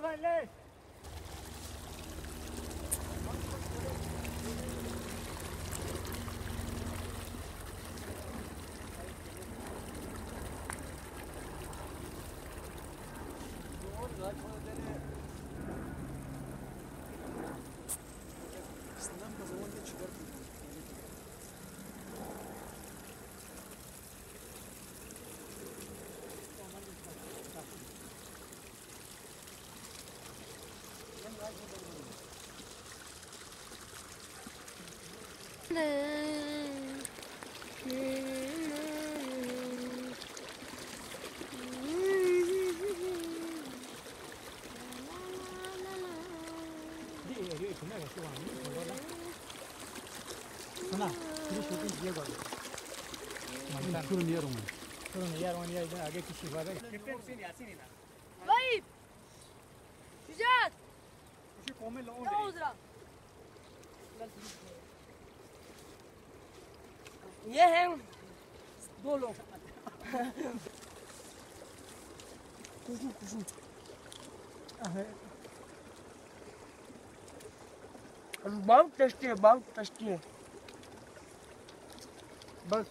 Vamos, Leite! 그런 이야롱 그런 이야롱 이야롱 아게 키시바다 그펜스니 아시니다 와이 주작 ये है दो लोग। बहुत टेस्टी है बहुत टेस्टी है। बस।